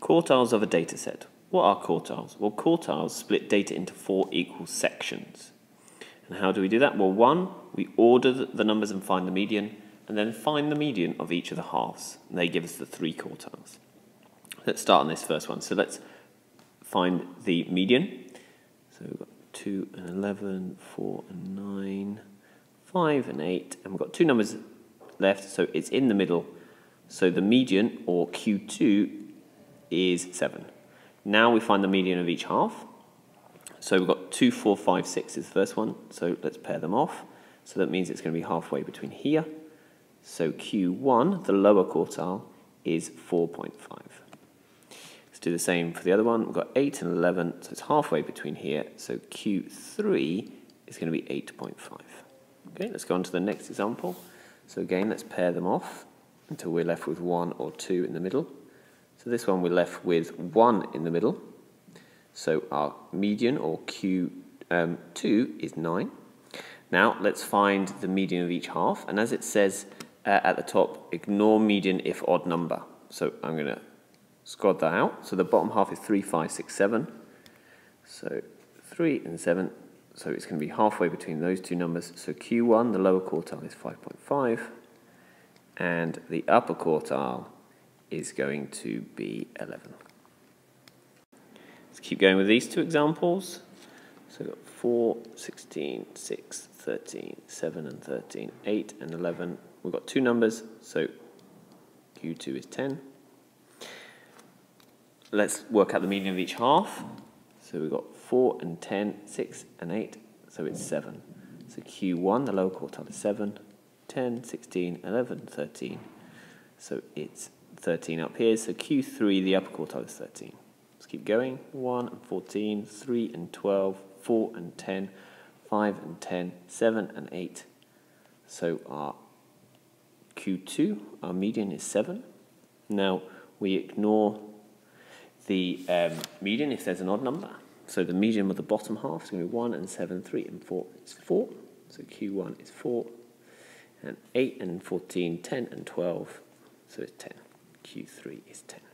Quartiles of a data set. What are quartiles? Well, quartiles split data into four equal sections. And how do we do that? Well, one, we order the numbers and find the median, and then find the median of each of the halves. And they give us the three quartiles. Let's start on this first one. So let's find the median. So we've got 2 and 11, 4 and 9, 5 and 8, and we've got two numbers left, so it's in the middle. So the median, or Q2, is 7. Now we find the median of each half. So we've got 2, 4, 5, 6 is the first one, so let's pair them off. So that means it's going to be halfway between here. So Q1, the lower quartile, is 4.5. Let's do the same for the other one. We've got 8 and 11, so it's halfway between here. So Q3 is going to be 8.5. Okay, let's go on to the next example. So again, let's pair them off until we're left with 1 or 2 in the middle. So this one we're left with 1 in the middle. So our median, or Q2, um, is 9. Now let's find the median of each half. And as it says uh, at the top, ignore median if odd number. So I'm going to squad that out. So the bottom half is 3, 5, 6, 7. So 3 and 7. So it's going to be halfway between those two numbers. So Q1, the lower quartile, is 5.5. And the upper quartile is going to be 11. Let's keep going with these two examples. So we've got 4, 16, 6, 13, 7 and 13, 8 and 11. We've got two numbers, so Q2 is 10 let's work out the median of each half. So we've got 4 and 10, 6 and 8, so it's 7. So Q1, the lower quartile is 7, 10, 16, 11, 13. So it's 13 up here. So Q3, the upper quartile is 13. Let's keep going. 1 and 14, 3 and 12, 4 and 10, 5 and 10, 7 and 8. So our Q2, our median is 7. Now we ignore the um, median if there's an odd number. So the median of the bottom half is going to be 1 and 7, 3 and 4 is 4. So Q1 is 4. And 8 and 14, 10 and 12. So it's 10. Q3 is 10.